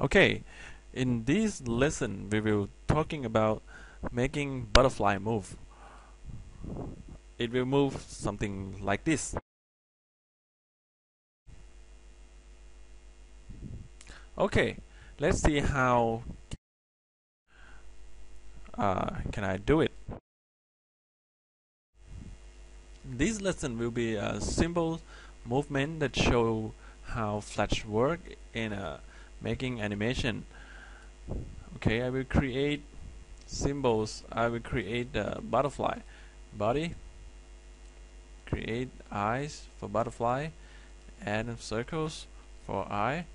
Okay, in this lesson we will talking about making butterfly move. It will move something like this. Okay, let's see how uh, can I do it. This lesson will be a simple movement that show how Flash work in a making animation. Okay I will create symbols. I will create the butterfly body. Create eyes for butterfly add circles for eye.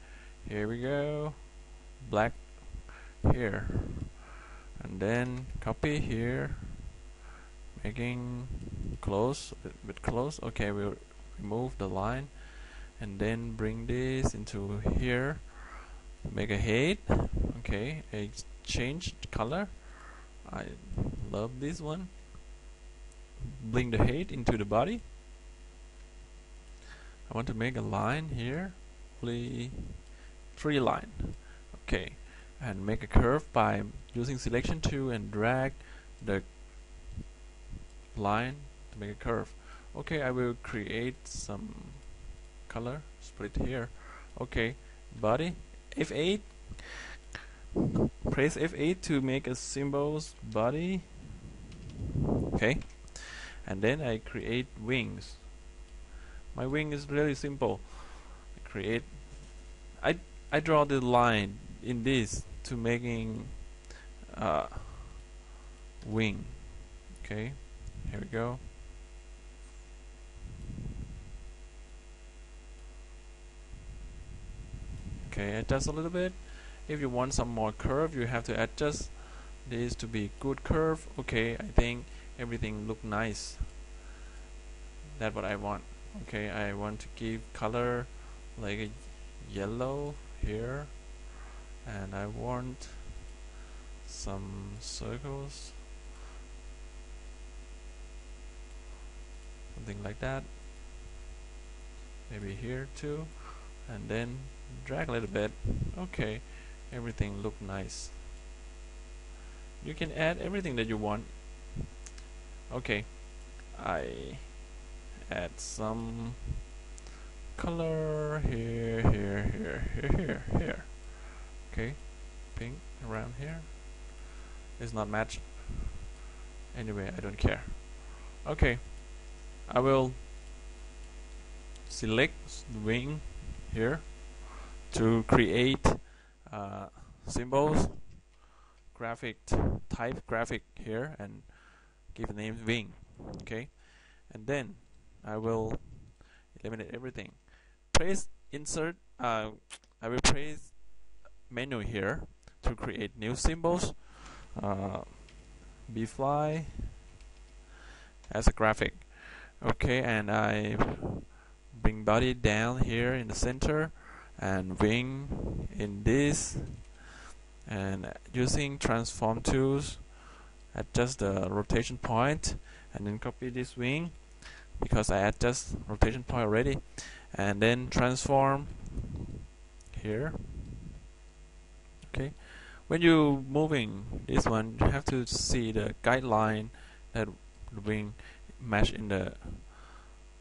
Here we go. Black here. And then copy here. Making close with close. Okay we'll remove the line and then bring this into here make a head okay a changed color. I love this one. Bring the head into the body. I want to make a line here. Only three line. Okay and make a curve by using selection tool and drag the line to make a curve. Okay I will create some color. Split here. Okay body F8 press F8 to make a symbol's body. Okay. And then I create wings. My wing is really simple. I create I I draw the line in this to making uh, wing. Okay. Here we go okay adjust a little bit. If you want some more curve you have to adjust this to be good curve. Okay I think everything look nice. That's what I want. Okay I want to give color like a yellow here. And I want some circles. Something like that. Maybe here too. And then drag a little bit. Okay everything look nice. You can add everything that you want. Okay I add some color here here here here here here. Okay pink around here. Is not match anyway I don't care. Okay I will select the wing here to create uh, symbols graphic type graphic here and give the name wing okay? And then I will eliminate everything. Press insert uh, I will press menu here to create new symbols. Uh, fly as a graphic okay? And I bring body down here in the center and wing in this and using transform tools adjust the rotation point and then copy this wing because I adjust rotation point already and then transform here. Okay. When you moving this one you have to see the guideline that wing match in the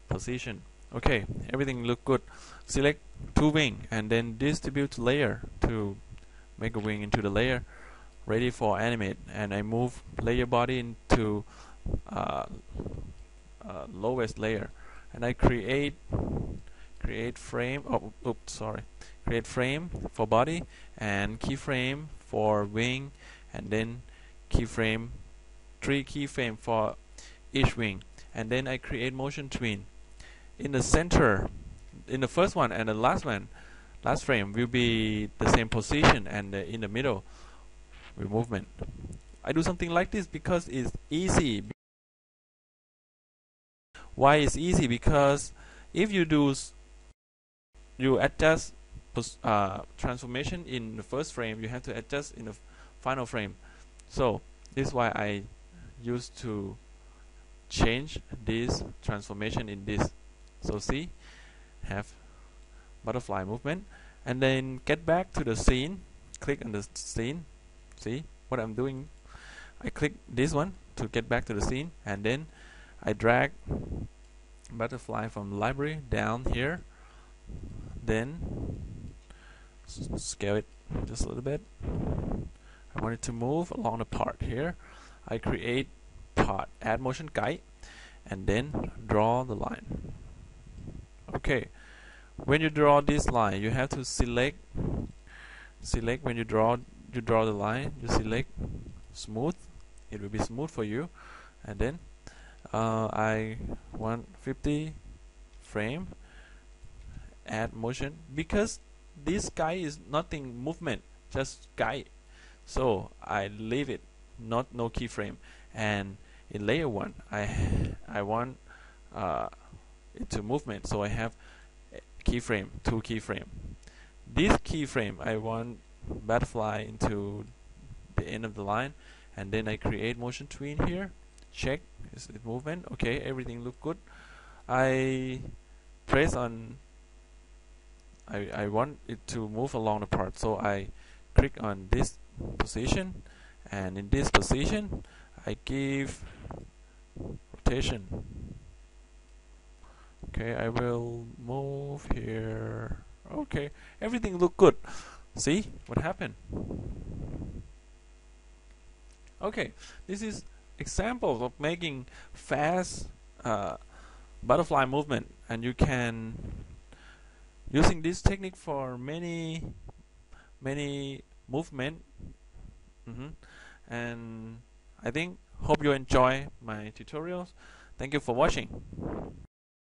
position okay everything look good. Select two wing and then distribute layer to make a wing into the layer ready for animate. And I move layer body into uh, uh, lowest layer. And I create create frame oh oops sorry. Create frame for body and keyframe for wing and then keyframe three keyframe for each wing. And then I create motion tween in the center in the first one and the last one last frame will be the same position and uh, in the middle with movement. I do something like this because it's easy. Why it's easy? Because if you do you adjust uh, transformation in the first frame you have to adjust in the final frame. So this is why I used to change this transformation in this so see have butterfly movement. And then get back to the scene. Click on the scene. See what I'm doing? I click this one to get back to the scene. And then I drag butterfly from library down here. Then scale it just a little bit. I want it to move along the part here. I create part add motion guide and then draw the line okay when you draw this line you have to select select when you draw you draw the line you select smooth it will be smooth for you. And then uh, I want 50 frame add motion because this guy is nothing movement just guy. So I leave it not no keyframe. And in layer 1 I I want uh, to movement. So I have keyframe two keyframe. This keyframe I want butterfly into the end of the line and then I create motion tween here. Check. Is it movement? Okay everything look good. I press on I, I want it to move along the part. So I click on this position and in this position I give rotation okay I will move here. Okay everything look good. See what happened? Okay this is examples of making fast uh, butterfly movement and you can using this technique for many many movement mm -hmm. and I think hope you enjoy my tutorials. Thank you for watching